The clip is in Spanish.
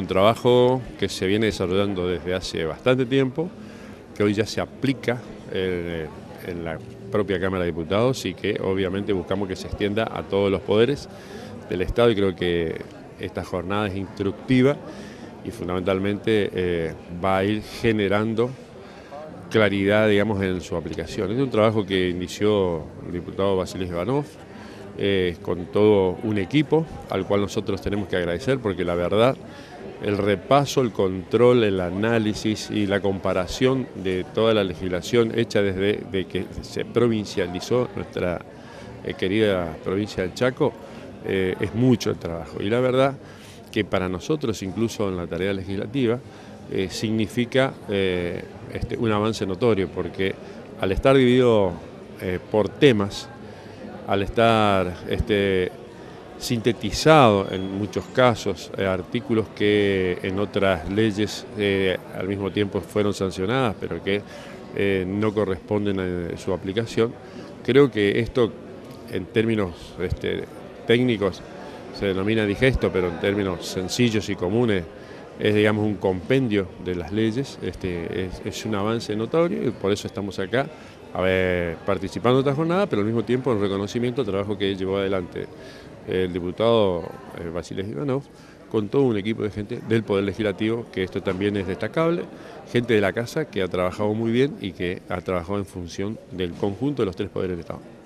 Un trabajo que se viene desarrollando desde hace bastante tiempo, que hoy ya se aplica eh, en, la propia Cámara de Diputados y que obviamente buscamos que se extienda a todos los poderes del Estado y creo que esta jornada es instructiva y fundamentalmente eh, va a ir generando claridad digamos, en su aplicación. Es un trabajo que inició el diputado Basilis Ivanov, eh, con todo un equipo al cual nosotros tenemos que agradecer porque la verdad el repaso, el control, el análisis y la comparación de toda la legislación hecha desde que se provincializó nuestra eh, querida provincia del Chaco eh, es mucho el trabajo. Y la verdad que para nosotros, incluso en la tarea legislativa, significa este, un avance notorio porque al estar dividido por temas, al estar este, sintetizado en muchos casos, eh, artículos que en otras leyes eh, al mismo tiempo fueron sancionadas, pero que eh, no corresponden a su aplicación. Creo que esto en términos este, técnicos se denomina digesto, pero en términos sencillos y comunes es digamos un compendio de las leyes, este, es, un avance notorio y por eso estamos acá a ver, participando en esta jornada, pero al mismo tiempo en reconocimiento al trabajo que llevó adelante el diputado eh, Basiles Ivanov con todo un equipo de gente del Poder Legislativo, que esto también es destacable, gente de la Casa que ha trabajado muy bien y que ha trabajado en función del conjunto de los tres poderes del Estado.